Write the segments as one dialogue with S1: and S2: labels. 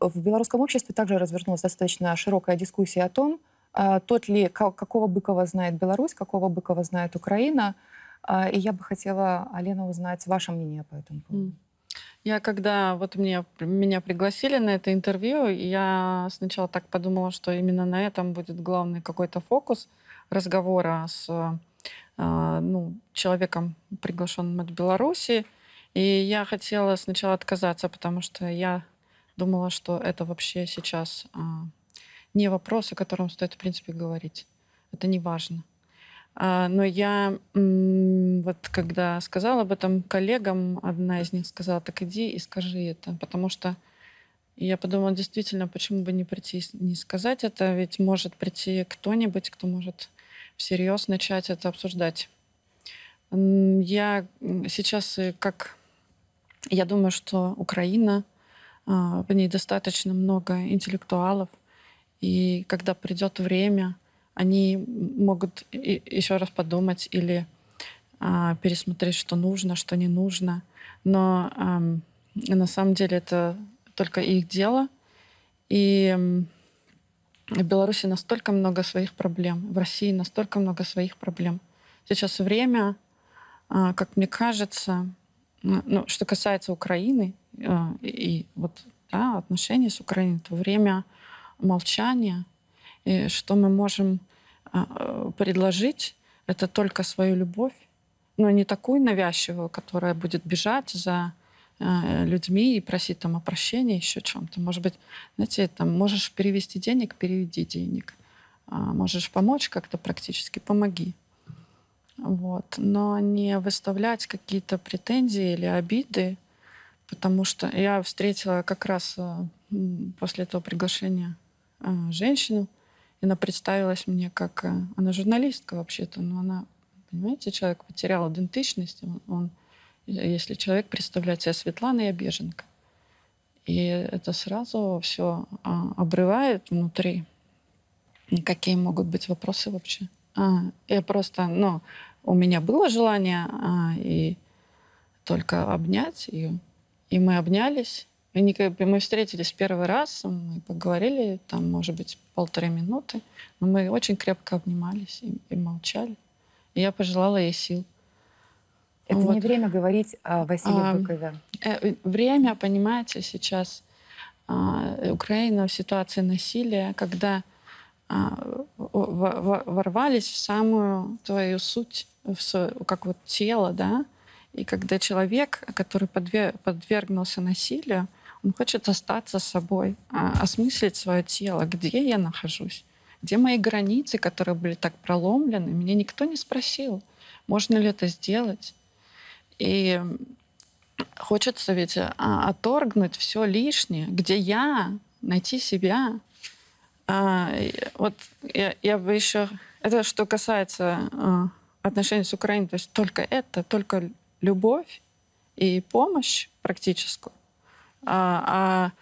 S1: В белорусском обществе также развернулась достаточно широкая дискуссия о том, а, тот ли, какого Быкова знает Беларусь, какого Быкова знает Украина. А, и я бы хотела, Алена, узнать ваше мнение по этому поводу.
S2: Я когда вот мне, меня пригласили на это интервью, я сначала так подумала, что именно на этом будет главный какой-то фокус разговора с э, ну, человеком, приглашенным от Беларуси. И я хотела сначала отказаться, потому что я думала, что это вообще сейчас э, не вопрос, о котором стоит, в принципе, говорить. Это не важно. А, но я вот когда сказала об этом коллегам, одна из них сказала, так иди и скажи это, потому что я подумала, действительно, почему бы не прийти и не сказать это, ведь может прийти кто-нибудь, кто может всерьез начать это обсуждать. Я сейчас как... Я думаю, что Украина, а, в ней достаточно много интеллектуалов, и когда придет время, они могут еще раз подумать или а, пересмотреть, что нужно, что не нужно. Но а, на самом деле это только их дело. И в Беларуси настолько много своих проблем, в России настолько много своих проблем. Сейчас время, а, как мне кажется, ну, что касается Украины а, и вот да, отношений с Украиной, то время молчания, и что мы можем а, предложить это только свою любовь, но не такую навязчивую, которая будет бежать за э, людьми и просить там о прощении, еще чем-то. Может быть, знаете, там, можешь перевести денег, переведи денег. А, можешь помочь как-то практически, помоги. Вот. Но не выставлять какие-то претензии или обиды, потому что я встретила как раз э, после этого приглашения э, женщину, и она представилась мне как... Э, она журналистка вообще-то, но она, понимаете, человек потерял идентичность. Он, если человек представляет себя Светланой Обеженко. И это сразу все а, обрывает внутри. И какие могут быть вопросы вообще? А, я просто, ну, у меня было желание а, и только обнять ее. И мы обнялись. И мы встретились первый раз, мы поговорили, там, может быть, полторы минуты, но мы очень крепко обнимались и, и молчали. И я пожелала ей сил.
S1: Это вот. не время говорить о Василии а, Быкове.
S2: Э, время, понимаете, сейчас а, Украина в ситуации насилия, когда ворвались в самую твою суть, в, как вот тело, да, и когда человек, который подвергнулся насилию, он хочет остаться собой, а, осмыслить свое тело, где я нахожусь, где мои границы, которые были так проломлены. Меня никто не спросил, можно ли это сделать. И хочется ведь а, отторгнуть все лишнее, где я, найти себя. А, вот я, я бы еще... Это что касается а, отношений с Украиной, то есть только это, только любовь и помощь практическую. А,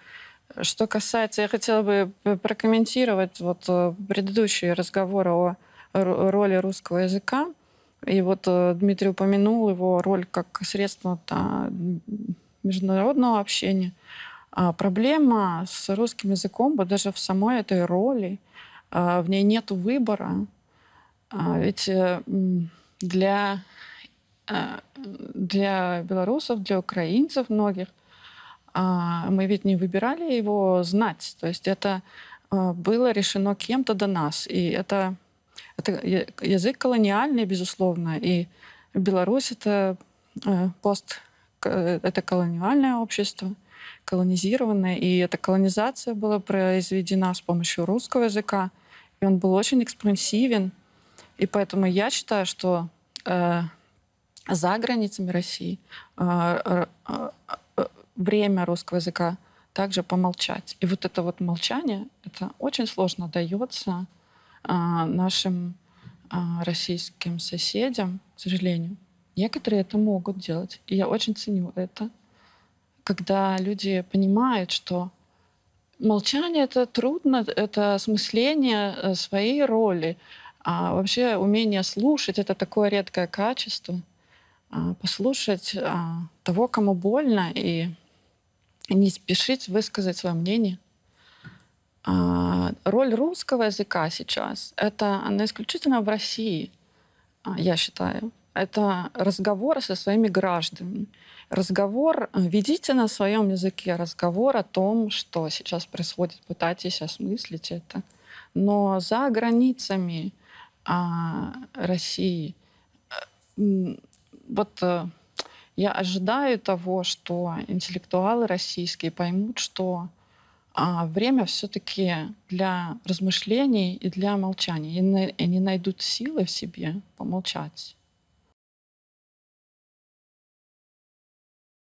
S2: а что касается, я хотела бы прокомментировать вот э, предыдущий разговор о роли русского языка. И вот э, Дмитрий упомянул его роль как средство международного общения. А проблема с русским языком, вот даже в самой этой роли, а, в ней нет выбора. А ведь э, для, для белорусов, для украинцев многих – мы ведь не выбирали его знать. То есть это было решено кем-то до нас. И это, это язык колониальный, безусловно. И Беларусь — это э, пост это колониальное общество, колонизированное, и эта колонизация была произведена с помощью русского языка, и он был очень экспансивен, и поэтому я считаю, что э, за границами России э, э, время русского языка также помолчать. И вот это вот молчание, это очень сложно дается а, нашим а, российским соседям, к сожалению. Некоторые это могут делать. И я очень ценю это, когда люди понимают, что молчание это трудно, это осмысление э, своей роли. А вообще умение слушать это такое редкое качество. А, послушать а, того, кому больно, и не спешить высказать свое мнение. А, роль русского языка сейчас — это она исключительно в России, я считаю. Это разговор со своими гражданами. Разговор, ведите на своем языке разговор о том, что сейчас происходит, пытайтесь осмыслить это. Но за границами а, России вот э, я ожидаю того, что интеллектуалы российские поймут, что а, время все-таки для размышлений и для молчания. И, на, и они найдут силы в себе помолчать.